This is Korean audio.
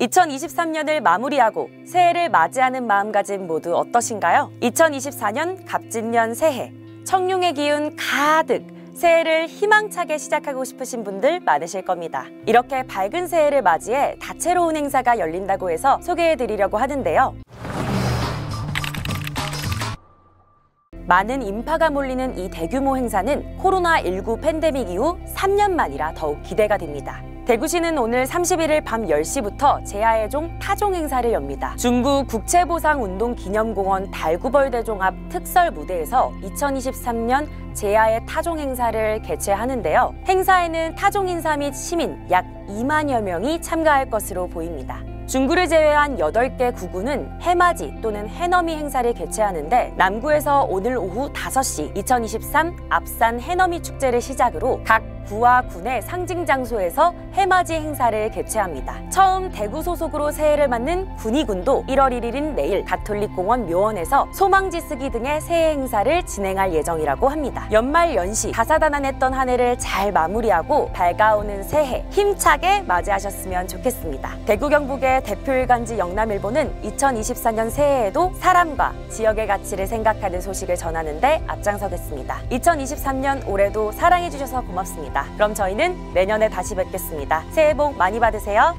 2023년을 마무리하고 새해를 맞이하는 마음가짐 모두 어떠신가요? 2024년 갑진년 새해 청룡의 기운 가득 새해를 희망차게 시작하고 싶으신 분들 많으실 겁니다. 이렇게 밝은 새해를 맞이해 다채로운 행사가 열린다고 해서 소개해 드리려고 하는데요. 많은 인파가 몰리는 이 대규모 행사는 코로나19 팬데믹 이후 3년 만이라 더욱 기대가 됩니다. 대구시는 오늘 31일 밤 10시부터 제야의종 타종 행사를 엽니다. 중구 국채보상운동 기념공원 달구벌대종 앞 특설 무대에서 2023년 제야의 타종 행사를 개최하는데요. 행사에는 타종 인사 및 시민 약 2만여 명이 참가할 것으로 보입니다. 중구를 제외한 8개 구구는 해맞이 또는 해넘이 행사를 개최하는데 남구에서 오늘 오후 5시 2023 앞산 해넘이 축제를 시작으로 각 구와 군의 상징 장소에서 해맞이 행사를 개최합니다. 처음 대구 소속으로 새해를 맞는 군의군도 1월 1일인 내일 가톨릭공원 묘원에서 소망지 쓰기 등의 새해 행사를 진행할 예정이라고 합니다. 연말 연시 다사다난했던 한 해를 잘 마무리하고 밝아오는 새해 힘차게 맞이하셨으면 좋겠습니다. 대구 경북 의 대표일간지 영남일보는 2024년 새해에도 사람과 지역의 가치를 생각하는 소식을 전하는데 앞장서겠습니다. 2023년 올해도 사랑해주셔서 고맙습니다. 그럼 저희는 내년에 다시 뵙겠습니다. 새해 복 많이 받으세요.